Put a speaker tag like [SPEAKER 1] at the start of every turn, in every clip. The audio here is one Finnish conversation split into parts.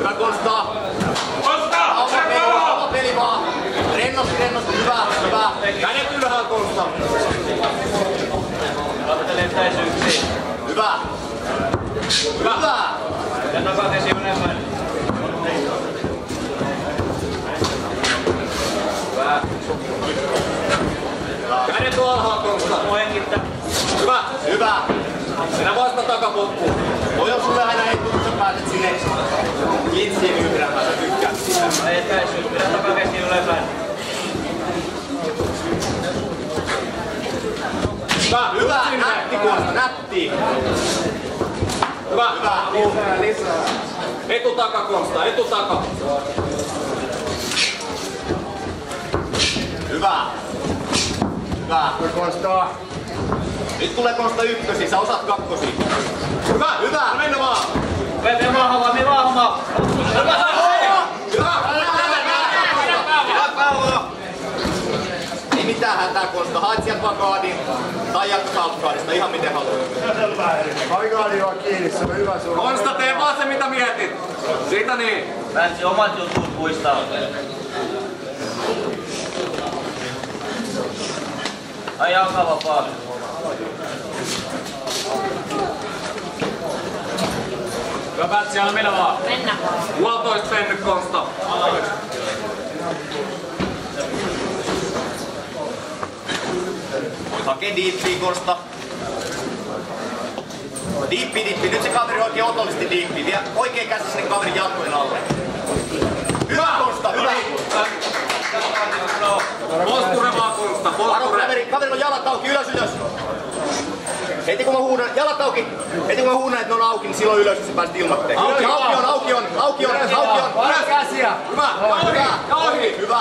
[SPEAKER 1] Hyvä Kosta! Kosta! Avoin peli vaan, avoin peli vaan! Rennosti, rennosti, hyvä, hyvä! Kädet ylhäällä Kosta!
[SPEAKER 2] Kattelee etäisyyksiä.
[SPEAKER 1] Hyvä! Hyvä! Hyvä!
[SPEAKER 2] Ja takaisin enemmän. Hyvä.
[SPEAKER 1] Kädet alhaalla
[SPEAKER 2] Kosta!
[SPEAKER 1] Hyvä! Hyvä! Sinä vasta takapotkuun. Toi on sulle aina etu, kun sä pääset sinne kitsiin yhdellä, sä tykkäät sitä.
[SPEAKER 2] Etäisyys. Pidä takakäsi ylempään.
[SPEAKER 1] Hyvä, hyvä, nätti Konsta, nätti. Hyvä, hyvä. Lisää, lisää. Etu taka Konsta, etu taka. Hyvä. Hyvä.
[SPEAKER 3] Konsta.
[SPEAKER 1] Nyt tulee Konsta ykkösi, sä osaat kakkosi. Hyvä, hyvä, mennä vaan.
[SPEAKER 2] Me maahan vaan, me maahan vaan.
[SPEAKER 1] Hyvä. Hyvä. Ei mitään hätää Konsta, haet sieltä vakaadin tai jatka salpkaadista, ihan miten haluat.
[SPEAKER 3] Aikaali on kiinni, se on hyvä sulla.
[SPEAKER 1] Konsta, tee vaan se mitä mietit. Siitä niin.
[SPEAKER 2] Pääsi omat jutut puistaa. Ai jalka vapaa.
[SPEAKER 1] Hyvä päät siellä, mennä vaan.
[SPEAKER 4] Mennä.
[SPEAKER 1] Puolitoista mennyt Konsta. Hake diippiä Konsta. Diippi, diippi. Nyt se kaveri oikein otollisesti diippi. Vie oikein käsi sinne kaverin jalkojen alle. Hyvä Konsta, hyvä. Posture vaan Konsta, posture. Kaveri, kaveri on jalat auki, ylös ylös. Heti kun mä huudan, jalat auki. Heti kun mä huudan, että ne on auki, niin silloin ylös, että sä pääset ilmatteen. Auki, auki on, auki on, auki on, auki on. Ylös käsiä. Hyvä, hyvä. Hyvä.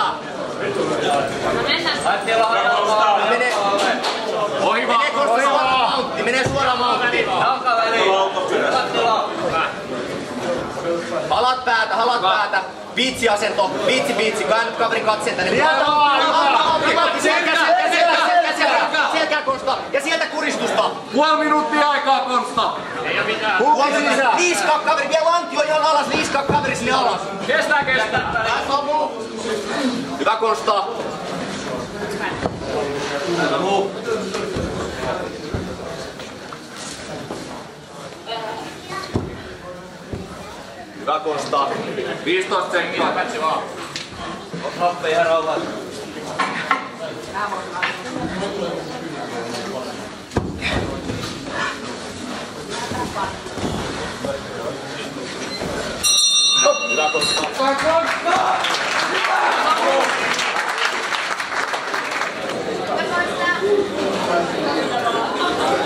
[SPEAKER 4] No
[SPEAKER 1] Menee,
[SPEAKER 2] Ohi
[SPEAKER 1] menee Konsta suoraan.
[SPEAKER 2] Kattila.
[SPEAKER 1] Halat päätä, halat päätä. Viitsi asento, viitsi viitsi, käännät kaverin katseen tänne. Selkää, Konsta. Ja sieltä kuristusta.
[SPEAKER 5] Puoli minuuttia aikaa, Konsta.
[SPEAKER 1] Huuki sisään. Liiskaa kaveri, vie lantio ihan alas, liiskaa kaveri sinne alas.
[SPEAKER 2] Kestää, kestää.
[SPEAKER 1] Hyvä Konsta.
[SPEAKER 2] Älä muu.
[SPEAKER 1] Hyvä Konsta.
[SPEAKER 5] 15 sekkaa.
[SPEAKER 2] Ot happea ihan rauhassa.
[SPEAKER 1] Hyvä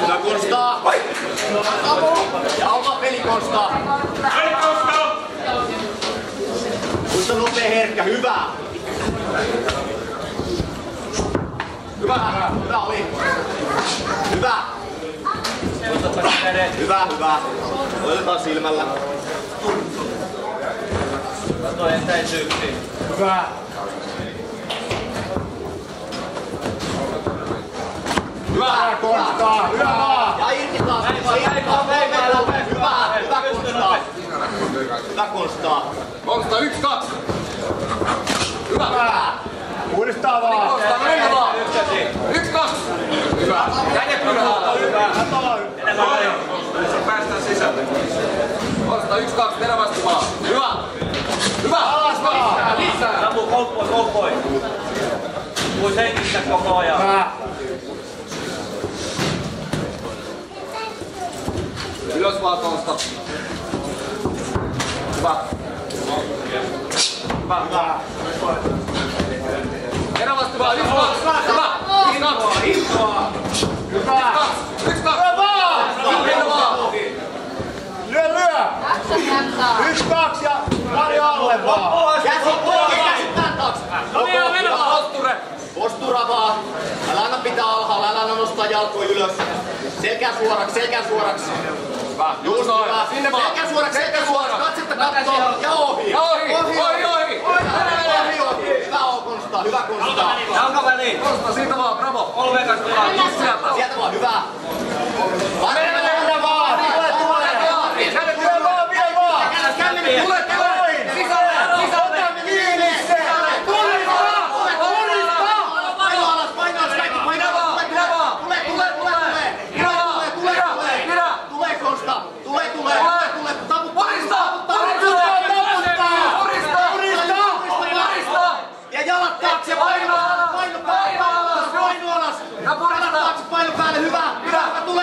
[SPEAKER 1] Hyvä Konsta. Ja oma peli Konsta. Muista nopea herkkä, hyvä. Hyvä, hyvä oli. Hyvä, hyvä, hyvä. Otetaan silmällä.
[SPEAKER 2] Kato etäisyyksiin.
[SPEAKER 3] Hyvä.
[SPEAKER 1] Hyvä,
[SPEAKER 3] Konsta. Hyvä vaan.
[SPEAKER 1] Ja irti taas, hyvä, hyvä, hyvä Konsta. Hyvä Konsta.
[SPEAKER 5] Konsta, yksi, kaksi.
[SPEAKER 1] Hyvä, hyvä.
[SPEAKER 3] Uudestaan vaan.
[SPEAKER 5] Konsta, mennä vaan. Yksi, kaksi. Hyvä. Kädet ylhäällä.
[SPEAKER 2] Väliin.
[SPEAKER 5] Päästään sisälle. Konsta, yksi, kaksi. Terävästi vaan. Hyvä. Hyvä. Alas vaan. Lisää.
[SPEAKER 2] Samu kouppoi, kouppoi. Vois hengittää koko ajan.
[SPEAKER 5] Ylös vaan Konsta. Hyvä. Hyvä.
[SPEAKER 3] Hyvä.
[SPEAKER 5] Terävästi vaan. Yksi, kaksi. Hyvä. Yksi, kaksi.
[SPEAKER 3] Hyvä.
[SPEAKER 5] Yksi, kaksi.
[SPEAKER 3] Hyvä vaan.
[SPEAKER 5] Mennä vaan.
[SPEAKER 3] Lyö, lyö.
[SPEAKER 4] Jaksa kantaa.
[SPEAKER 3] Yksi, kaksi ja pari alle vaan.
[SPEAKER 1] Käsi, oikein käsi pään taakse.
[SPEAKER 5] No niin, ja mennä vaan, Posture.
[SPEAKER 1] Postura vaan. Älä anna pitää alhaalla, älä anna nostaa jalkoja ylös. Selkää suoraksi, selkää suoraksi.
[SPEAKER 5] Hyvä.
[SPEAKER 1] Just
[SPEAKER 5] noin. Sinne vaan.
[SPEAKER 1] Selkää suoraksi, selkää suoraksi. Katsetta kattoo ja ohi.
[SPEAKER 5] Ja ohi. Ohi, ohi.
[SPEAKER 1] Ohi, ohi, ohi. Hyvä on Konsta, hyvä Konsta.
[SPEAKER 2] Jalka väliin.
[SPEAKER 5] Konsta, siitä vaan. Bravo.
[SPEAKER 2] Kolme kanssa
[SPEAKER 5] sieltä.
[SPEAKER 1] Sieltä vaan, hyvä. Mennä,
[SPEAKER 3] Mennä vaan. Tule, tule.
[SPEAKER 5] Kädet
[SPEAKER 3] Vie vaan, vie vaan.
[SPEAKER 5] Tule, tule.
[SPEAKER 3] Sisälle. Sisälle. Ota kiinni se. Tuli vaan. Tuli
[SPEAKER 1] Jalat taakse, paino päälle, hyvä! Hyvä, hyvä, tulee just! Tulee just, tulee just!
[SPEAKER 6] Mennä nyt!
[SPEAKER 5] Ottakaa keskelle. Otto voittaa toisessa erässä ajassa 2.16 Sotteella